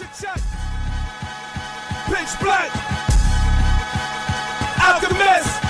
Check. Pitch black. Alchemist.